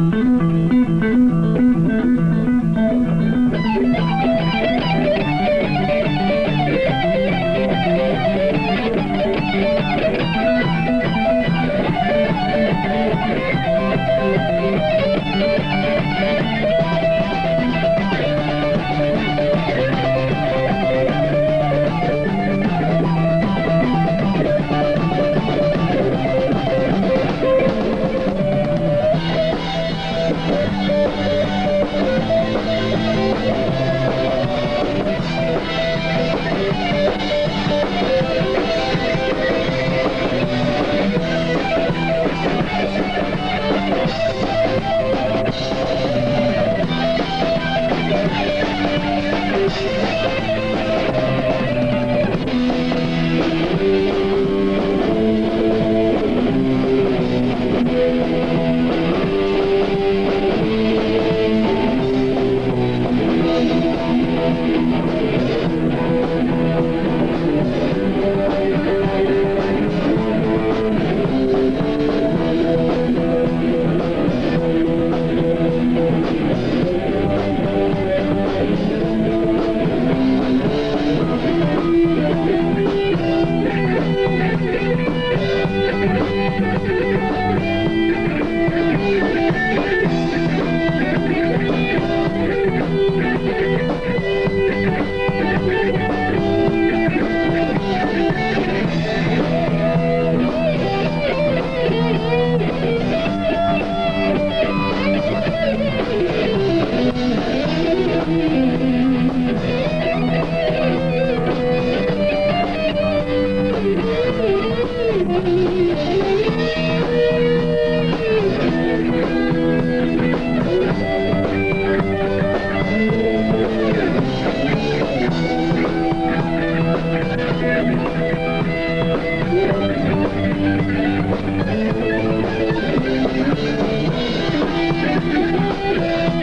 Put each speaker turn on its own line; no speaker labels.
Thank you. Thank you. Música